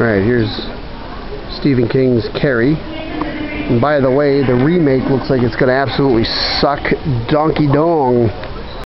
Alright, here's Stephen King's Carrie. And by the way, the remake looks like it's going to absolutely suck donkey dong.